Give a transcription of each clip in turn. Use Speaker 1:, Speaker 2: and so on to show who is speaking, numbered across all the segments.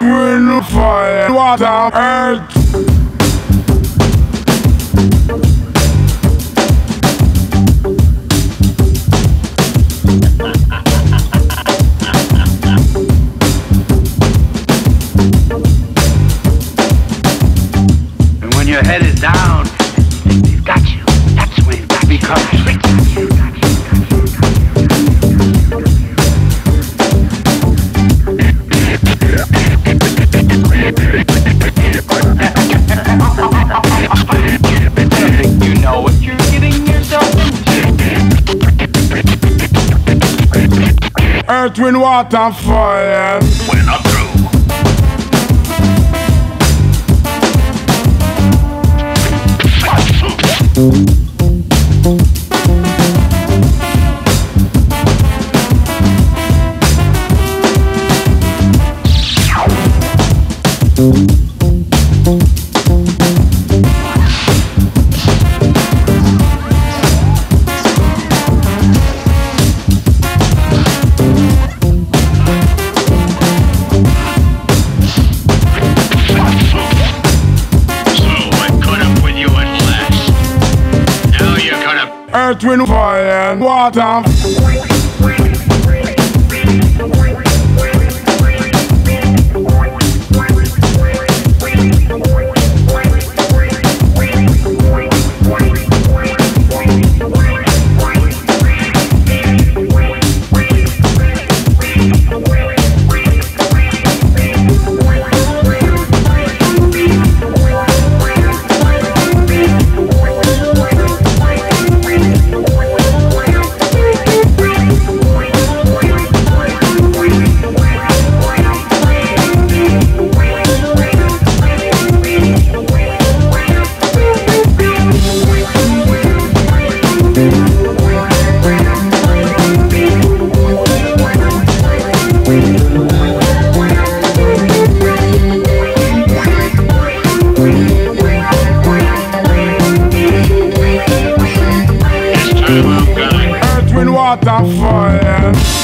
Speaker 1: Wind, fire, water, earth.
Speaker 2: And when your head is down, they've got you. That's when you've got
Speaker 1: Earth, wind, water, fire.
Speaker 2: We're not through.
Speaker 3: So
Speaker 1: Earth, wind, fire, water. Fire.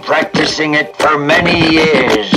Speaker 4: practicing it for many years.